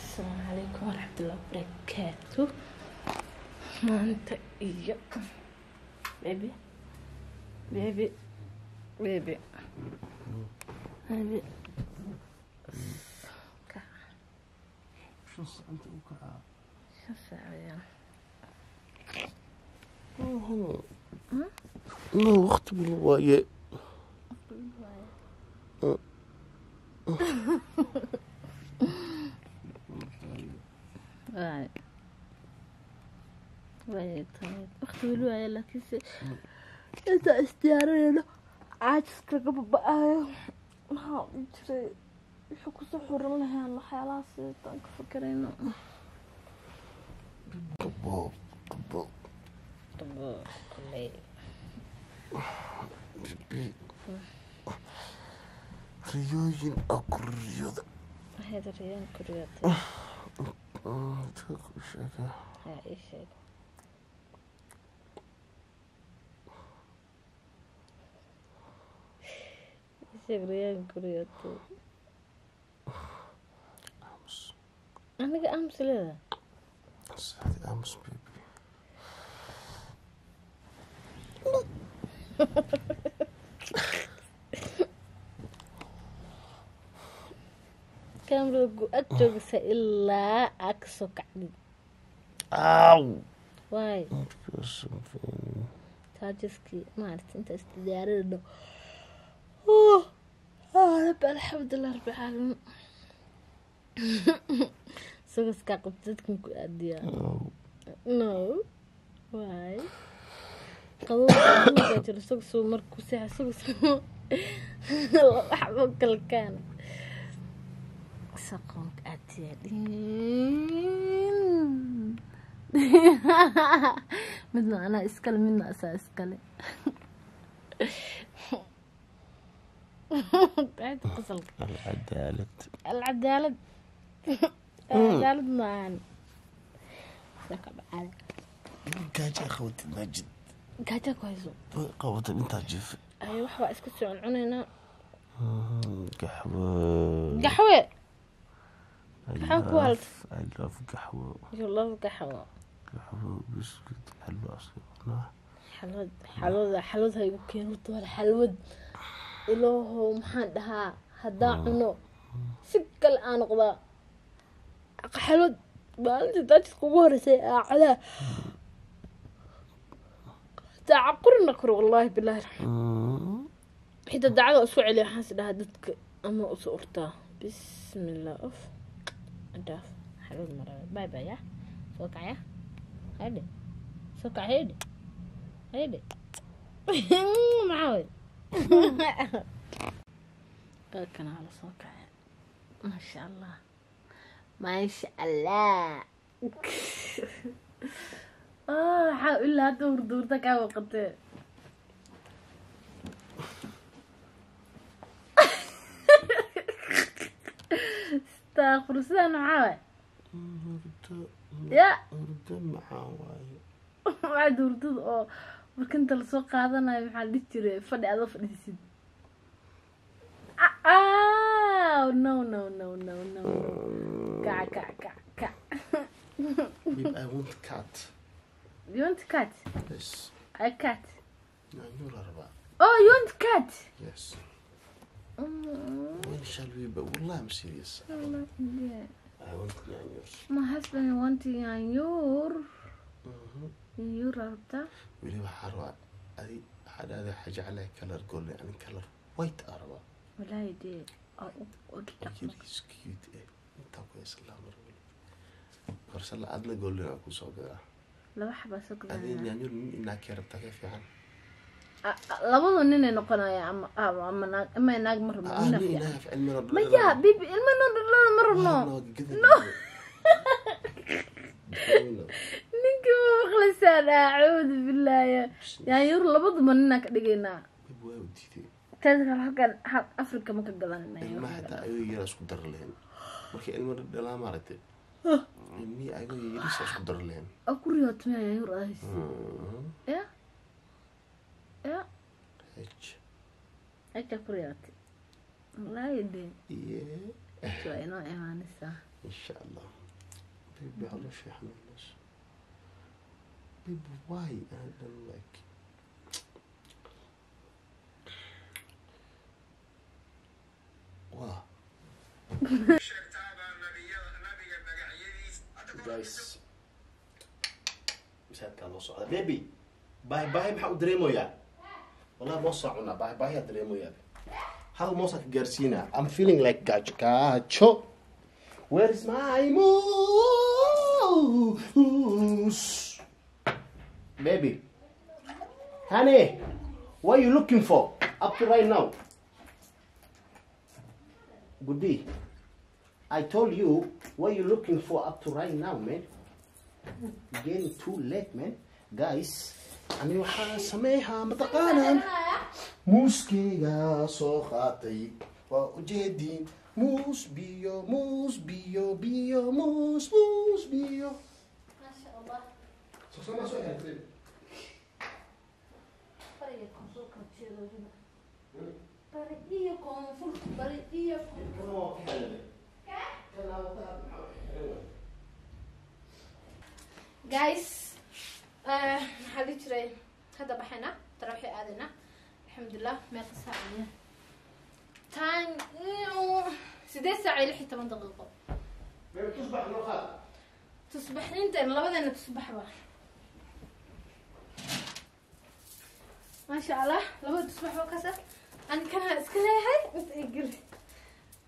personale con Radlo perché tu? Quanto io. Baby. Baby. Baby. Baby. Luca sono santo Luca sono serio ما وقت بالواية waqti weli waaya laakiinse inta isdiyaarinayno caajis kaga baba'ayo maxaa u jiray wuxuu kusoo xuran lahayaan waxyaalahaas aan ka fakerayno riyooyin a kuriyada riyooyin kuriyada Oh, it took a second. That is it. Sevriyen kuruyordu. Ams. Anlık ams ile. Hadi ams baby. Ag joogisa ilaa aa ka soo kacdid aaw waay taajiskii maarata intaas diyaarinayno rabbi alxamdulilah rabbi caalamiin. Sugaskaa qabta dadkan ku aadiyaa no. Waay qabowgaa jiro sugasuu markuu seexa sugas waxba kalkaana سقوط أتيلين مدنا أنا إسكال منا أسا إسكال بعد قصلك العدالة العدالة العدالة معانا gaaja qabata intaa jid gaaja ku hayso way qabata intaa jif ay wax baa iska soo cuncunaynaa gaxwe gaxwe Maxaa ku gaxwo. Gaxwo. Gaxwo xalwo xalwad xalwada xalwad ha igu keen horta war xalwad. Ilaahow maxaan dhahaa? Haddaa cuno si kale aa noqdaa. Xalwad maalintii daajidka ugu horeysay aacadaa daaca qurina karo wallaahi bilaahi xitaa daacada isu celiya waxaan is dhahaa dadka ama usu urtaa. Bismillah of dhaaf xalwad maraba bay bay ya. Soo kacya haydhe soo kac haydhe haydhe maxaa wey kana hala soo kacya maasha allah maasha allah waxaa ilaa hadda hurduurta kaa waqatee astaaqfir sidaan maxaa waay. Ya. waxaad hurdada oo marka inta la soo qaadanayo maxaa la dhihi jiray? Fadhi adoo fadhiisid. No no no no no. Kac kac kac kac I want cat. you want cat? Yes. a cat. Nyanyura rabaa. oh you want cat? Yes. أمم. وين shall we go والله ام سيريس I want yanyor. My husband want yanyor. يور أمم. أردا. ولي وحروا أدي حد هذا حاجة عليه كلر قول لي يعني كلر وايت أربعة. ولا يدي ويريس كيوت إيه أنت أقول سلام ربي. فرسل عدل قول لي أكو صعوبة. لا حبا سكت. أدي يانيور ناكير بتاعي في عن. Laba xabaa soo Adi gadanaya nyanyur nin inaa kee rabtaa ka fiican. labadu ninay noqonaya ama naag ma rabno Ah, maya bibi ilma noo dhalada ma rabno. No. ninka ma maqlaysaan acuudu bilaahi yaanyur labaduba ninaa ka dhigaynaa. Teeda kale halkan hal afrika ma ka gadanayna أه؟ هج هج كريات لا يدين إيه. شو إنه إيمان الساعة إن شاء الله. بيبي على شي حملش بيبي واي أنا لايك واه guys. مساعدك على الوصول بيبي باي باي محاول دريمو يعني wallahi moosaa cunaa baahi baahiyaa dareemoyaa hal moosaa ka gaarsiinaa I'm feeling like gaajo gaajo where is my moose? Baby. Honey what are you looking for? Up to right now. Goodie I told you what you looking for up to right now, man. Getting too late, man. Guys, ani waxaa samayhaa mataqaanaan muuskeyga soo qaatay waa ujeediin muus biyo muus biyo biyo muus muus biyo. Guys maxaa dhihi jiray hadda baxayna taraawixii aadayna alxamdulilah meeqa saacaya time sideed saac iyo lix iyo toban daqiiqo Baby, tusbax noo qaad. tusbaxniinteena labadeena tusbaxba maasha allah labada tusbax waa kasa ani kanaa iska leeyahay inta ay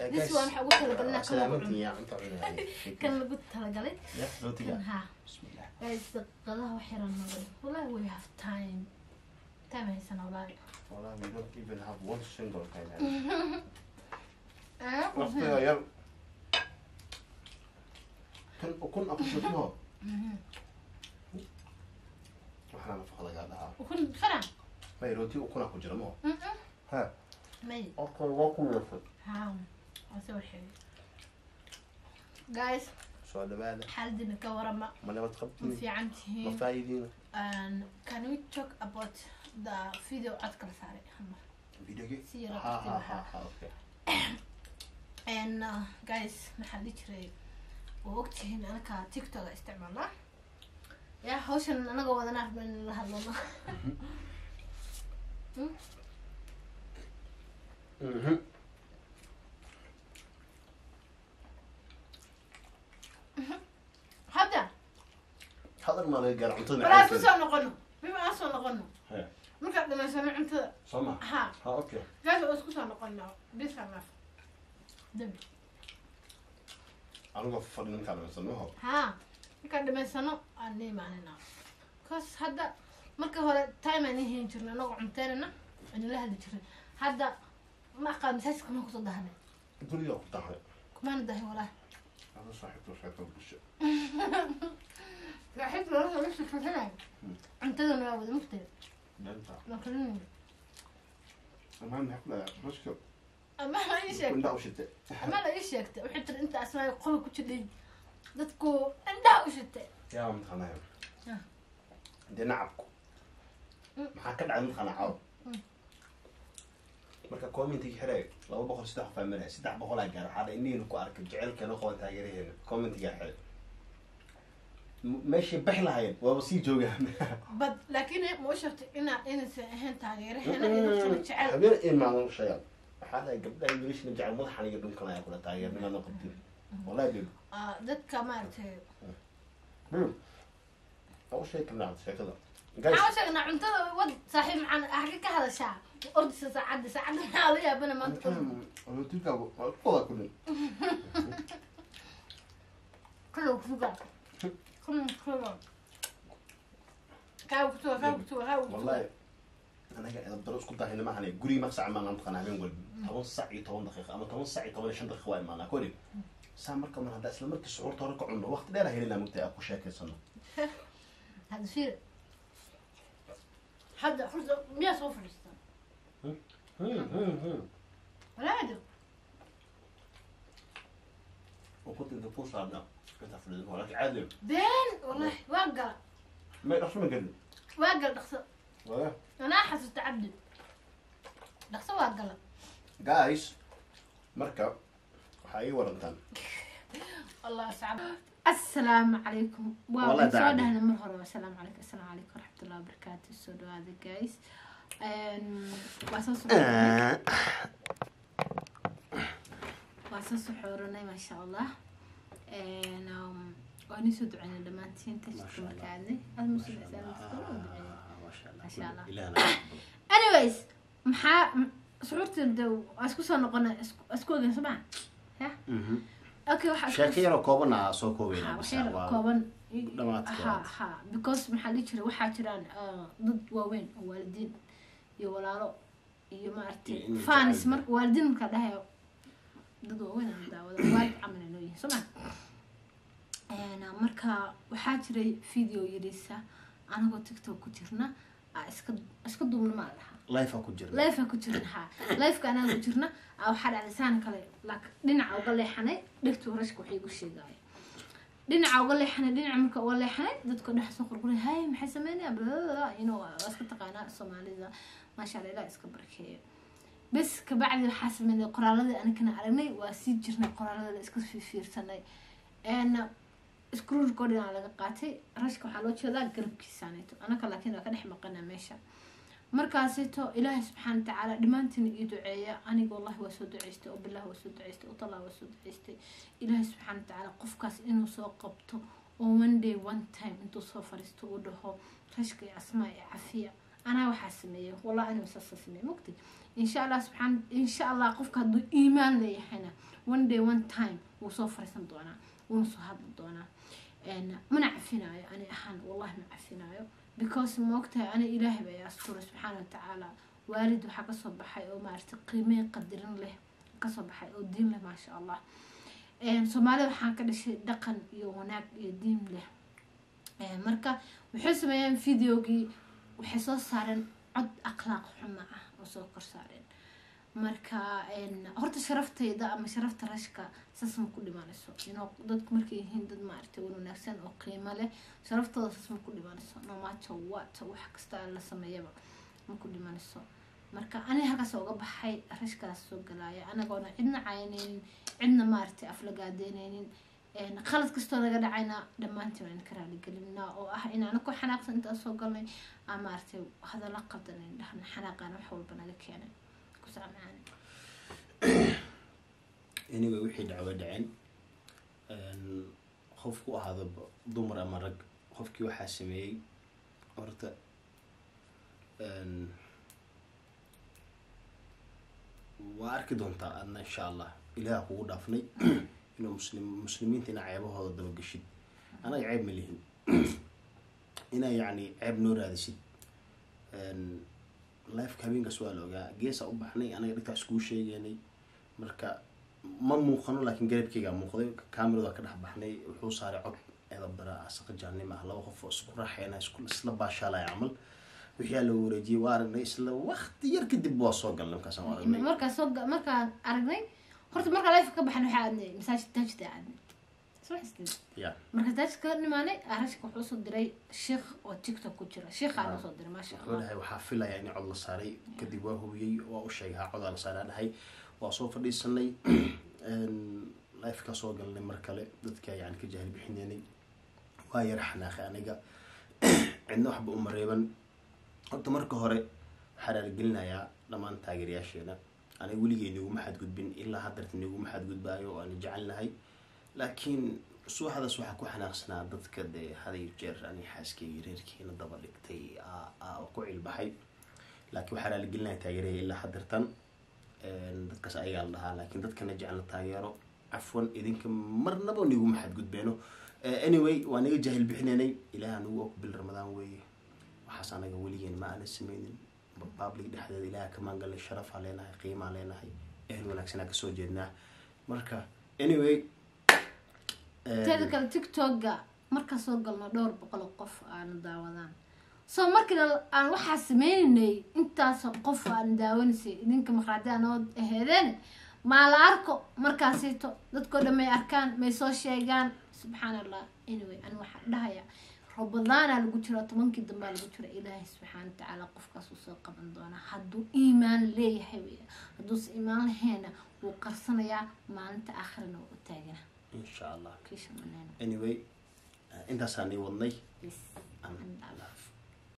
دس وان حقول تلا قلنا كان سلامتي يا أنت كان لقد تلا قلت صوتي ها؟ بسم الله. بس قلها وحير المغرب والله وي هاف تايم تايم هي سنه والله والله we don't even have one single time وقتها يا كن كن اقصدها waxaana nafaqada gaa dhahaa ukun fara may rooti ukuna ku jira ma ha may oo kalwa ku yeeshay haa واسوي الحلو. جايز شو هذا بقى حالدي نكورما ما أنا بتخبطني في عمتي ما فايدين and can we talk about the video عدكر ساري هما فيديو جي سيرة ها ها ها ها أوكي. And uh, guys محل جري ووقتهن أنا كتيك توك استعملنا يا هوشن أنا قوة أنا أعرف من لها الله Mm-hmm. adiga garantina balaasma soo noqono bima soo noqono markaad dhamaysano cuntada soma ha ha okay gaas oo isku soo noqono bisa naaf dembi aniga fadhi ninkaan dhamaysano ho ha ninkaan dhamaysano aan leemaanina kaas hadda marka hore time aan ihayn jirna anagoo cunteerina anila hadli jirin hadda ma aqaan masaajidka maan kusoo dahnay guriga ku dahay kumaana dahay walaahi أنا صاحبته صاحبته بالشيء لاحظت ان هذا نفس الفتيان انت ذا نعود مختلف لا انت ما اما انا إحنا مشكل أما أنا إيش اكتب أما أنا إيش اكتب وحتى إنت أنا قوي كتلي دتكو انت وش انت يا ام خنايم آه. دي نعبكو. ما كان عند أنا marka comment iga xiray laba boqol saddex qof ay maray saddex boqol ay gaaray xaalay inniin ku arkay jacaylka noo qoon taageerayeen comment iga xiray ماشي بحل عين وبسيط جوجا بد لكن إيه، مو شرط إن إن سهين تغير إحنا إنه شو بتشعل حبيبي إيه معلوم شيال حالة قبل أي بريش نرجع الموضة حالة قبل كنا يأكل تغير من أنا قد يوم ولا يوم آه ذات كمان تي أول شيء كنا عند شيء كذا. أول شيء كنا عند كذا ود صحيح معنا أحكي كهذا شاع أرد سعد سعد هذا يا بنا ما تقول. أنا تيجي أقول كله كله كله كلهم كلهم كاو كتو كاو كتو كاو والله أنا قاعد الدروس كنت هنا ما هني قري مقصع ما نطق أنا بنقول تون ساعة تون دقيقة أما تون ساعة تون شن دقيقة ما أنا كوري سامر كمان هذا أسلم مركز شعور ترك عنه وقت ده هنا لما كنت أكو شاكل سنة هذا شيء. حد حد مية صفر استن لا أدري وكنت الدكتور صعبنا كنت أفرد ولا تعلم بين والله وقع ما يقصر ما قلنا وقع دخسر أنا أحس تعبد دخسر وقع جايز مركب وحي ورنتان والله صعب السلام عليكم والله سو دهنا السلام عليكم السلام عليكم ورحمة الله وبركاته السودو هذا جايز واساس تشتم الله. كعدي هذا ما مسؤول شاء إنسان الله مسؤول ما ما شاء الله. إلهنا anyways maxaa shucuurta de isku soo noqona isku ogen soo maa okay waxaa isku- sheeko yaroo koobana soo ha, koobeynaa wax yar kooban dhamaadkeeda. ha ha because maxaa dhihi jira waxaa jiraan ah, dad waaweyn oo waalidiin iyo walaalo iyo maaragtay Iyo in fanis jacayl. mar waalidiin markaa dhahayo dad waaweyn daawada waalid camal nooyihin soo maa marka waxaa jiray video yidhisa anagoo tiktok ku jirna iska duubna maa dhahaa life ku jirna. Lifea ku jiran ha. Lifeka anaa ku jirna aa waxaa dhacday saan kale dhinaca uga leexanay dhegtu rashka waxay igu sheegaya dhinaca uga leexanay dhinaca marka uga leexanay dadka dhex soo qorqoray hay maxay sameynaya iska taqaanaa soomaalida. Maasha allah ilaah iska barakeeyo bes kabacdi waxaa sameynay qoraaladii anigana aragnay. Waa sii jirnay qoraalada la iska fiirsanay. N recording aa laga qaatay. Rashka waxaa loo jeedaa garabkiisaaneeto anaka laakiin waa ka dhex maqana meesha. Markaasito ilaahay subxaana watacaala dhammaantiin ii duceeya. Aniga wallahi waa soo duceystay oo bilah waa soo duceystay oo tallah waa soo duceystay. Ilaahay subxaana watacaala qofkaas inuu soo qabto oo one day one time intuu soo fariisto uu dhaho. Rashka iyo asmaa iyo cafiya anaa waxaa sameeyay wallahi aniga saasa sameeyay mugti insha allah subxaan insha allah qofka hadduu iimaan leeyahayna one day one time wuu soo fariisan doonaa. Wuuna soo hadli doonaa. Mana cafinaayo. Ani ahaan wallahi ma cafinaayo. Because maogtahay ani ilaahay baa asturay subxaana watacaala waalid waxaa ka soo baxay oo maaragtay qiimeyn qadirin leh ka soo baxay oo diin leh maasha allah soomaalida waxaan ka dhashay dhaqan iyo wanaag iyo diin leh. Marka waxay sameeyeen videogii waxay soo saareen cod akhlaaq xumo ah oo soo kor saareen. Marka horta sharaftayda ama sharafta rashka saas ma ku dhimanayso inuu dadku markay yihiin dad maaragtay wan wanaagsan oo qiimo leh sharaftooda saas ma ku dhimanayso no matter what wax kasta la sameeyaba ma ku dhimanayso marka aniga halkaas uga baxay rashkaas soo galaaya. Anagoona cidna caynaynin cidna maaragtay aflagaadeynaynin qalad kastoo naga dhacayna dhammaantiin waan ka raaligelinaa oo ah inaana ku xanaaqsan intaan soo galnay ama maaragtay hadalla qaldan in dhahna xanaaqaana wax walba naga keenay. Ku sacmaani anyway wixii dhac way dhaceen Een, qofku ahaado dumar ama rag qofkii waxaa sameeyey horta waa arki doontaa adna insha allah ilaah kugu dhaafnay inuu muslim muslimiinta inaa ceebahooda dabageshid anaga ceeb ma lihin. Inaa yacni ceeb noo raadisid. Lifeka habeenkaas waa la ogaa geesaa u baxnay anaga dhigtaa iskuu sheegeynay marka ma muuqano laakiin garabkeygaa muuqday. Kamerada ka dhex baxnay wuxuu saaray cod edabdara asaqa jaannim ah. Laba qof oo isku raaxeena isla baashaalaya camal. Wixii la wareejiyey waa aragnay isla waqti yar kadib waa soo galnay markaasaan waa aragnay horta markaa life ka baxan waxaa aadnay masaajid taajida aadnay marka taajid ka nimaanay arashka wuxuu soo diray sheekh oo tiktok ku jira. Sheekhaa noo soo diray maasha allah. waxaa filaya in cod la saaray. Kadib waa hubiyey waa u sheegay ha codaa la saaraa dhahay waa soo fadhiisanay. Lifeka soo galnay mar kale. Dadka yani ka jahil bixineynay waa yar xanaaqay aniga. Cidna waxba uma reeban. Horta marka hore waxaa raaligelinayaa dhammaan taageerayaasheena aniga weligay niguma xadgudbin ilaa haddeerta niguma xadgudbaayo oo aana jecelnahay. Laakiin suuxdaas waxaa ku xanaaqsanaa dadka dee haday jeer ani xaaskeyga reerkiina daba dhigtay ku cilbaxay laakiin waxaa raaligelinaya taageeraya ilaa hadirtan dadkaas ayagaa la dhahaa laakiin dadkana jecel la taageero. Cafwan idinka marnaba niguma xadgudbeeno anyway waa naga jaahil bixinaynay ilaah nagu og bil ramadaan weeye. Waxaas anaga weligeen ma aanan sameynin public dhexdeeda ilaah ka maangalay sharafaa leenahay qiimaa leenahay ehel wanaagsanaa ka soo jeednaa. Marka anyway eh, teeda kale tiktoka markaan soo galno dhowr boqol oo qof aana daawadaan. Soo markii aan waxaa sameynaynay intaasoo qof aan daawanaysay idinka maqraadi anoo aheedeen maa la arko markaasito dadkoo dhan may arkaan may soo sheegaan. Subxaan allah anyway ani waxaan dhahaya rabadaanaa lagu jira tobankii dambaa lagu jira ilaahay subxaana watacaala qofkaas uu soo qaban doonaa hadduu iimaan leeyahay wey hadduuse iimaan lahayna wuu qarsanayaa maalinta aakhirana waa u taagana insha allah anyway intaasaan ii wadnay